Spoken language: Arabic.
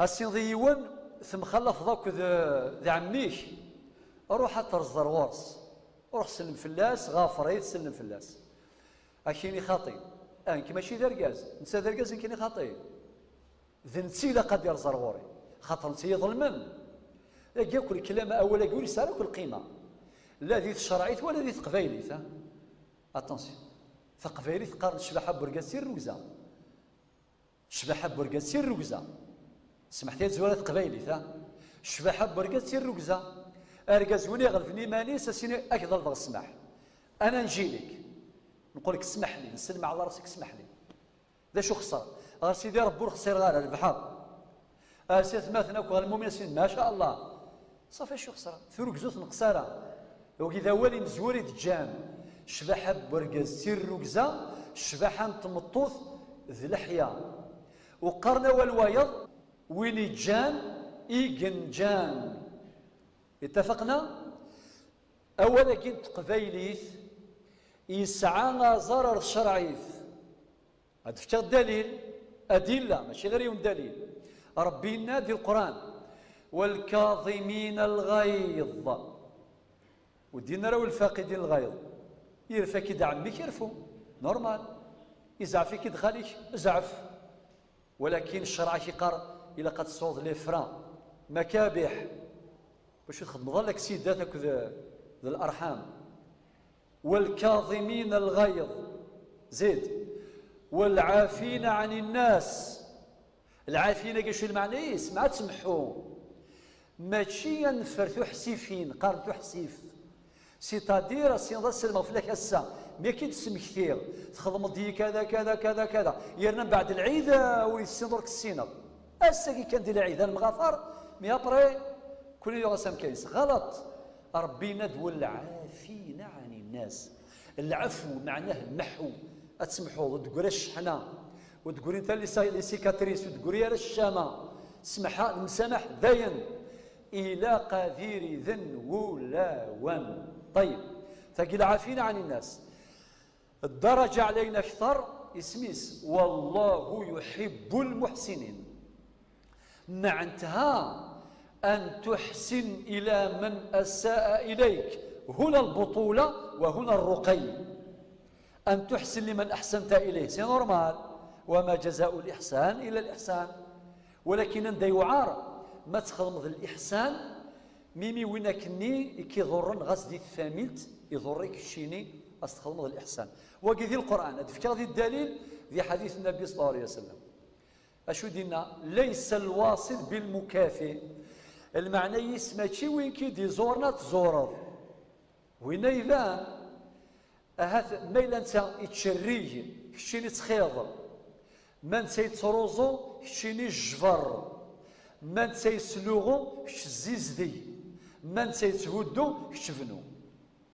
اسينضي يون ثم خلف ذاك ذا عميك روح ترزر ورس روح سلم فلاس غافر سلم فلاس اكيني خاطي انك ماشي دركاز نسى دركاز كيني خاطي ذنتي لا قد يرزر خاطر نتي ظلمن كل كلام اولا يقول كل قيمه لا ذي الشرعيت ولا ذي تقبايليت اتونسيون تقبايليت قال شبح بركاز سير ركزه شبح بركاز سير ركزه سمحتي زوالة قبايليت شبح بركاز سير ركزه اركاز وني غلفني ماني ساسيني أكثر ضغ السماح. أنا نجي لك نقول لك اسمح لي نسلم على راسك اسمح لي ذا شو خسر؟ غير سيدي ربو خسر غير البحر اسيت مثلا كو المؤمنين ما شاء الله. صافي شو خسر؟ ثروك زوت نقصارة. وكذا والي مزوري دجان شبح برقز سير ركزة شبح تمطوث ذي لحية. وقرنا والويض ويلي جان إيجن جان. اتفقنا؟ أولا كنت قبيليث يسعى زرر شرعيث. هاد فتح دليل؟ أدلة ماشي غير يوم دليل. ربي نادي القرآن. والكاظمين الغيظ. ودينا راهو الفاقدين الغيظ. يرفى كي عمك يرفو. نورمال. يزعف كي دخلك زعف. ولكن الشرع كيقار إلا قد صوض لي فران مكابح. باش تخدم لك سيداتك ذا الأرحام. والكاظمين الغيظ. زيد. والعافين عن الناس. العافين كاش المعنى؟ ما تسمحوا ماشي ينفر حسيفين قال حسيف سيتادير سي سلم في لك هسه ما كي تسم كثير. تخدم دي كذا كذا كذا كذا. يرنا بعد العيد ويسيدرك السينر هسه كي كان دير العيد. المغفر مي ابري كل يوم سام كيس. غلط. ربي ندول العافين عن الناس. العفو معناه المحو تسمحوا تقول الشحنه وتقول أنت لي سيكاتريس. وتقول يا الشامه سمح المسامح داين. إلى قدير ذن ولا ون طيب. فقيل عافين عن الناس. الدرجة علينا أكثر اسميس. والله يحب المحسنين. معنتها أن تحسن إلى من أساء إليك. هنا البطولة وهنا الرقي. أن تحسن لمن أحسنت إليه. سي نورمال. وما جزاء الإحسان إلا الإحسان. ولكن أن يعار ما تخدم الإحسان. ميمي وين كني كيضرن غاس دي الثاملت يضرك الشيني استخدم الإحسان. وكي ذي القرآن. تفكر ذي الدليل ذي حديث النبي صلى الله عليه وسلم. أشو دينا؟ ليس الواصل بالمكافئ. المعنى يسمى وين كي دي زورنا تزورض وين هذا ما إلا أنت يتشريه كشيني تخيض. من سيتروزو كشيني الجفر من سيسلوغو كش الزيزدي من سيتهدو كش فنو.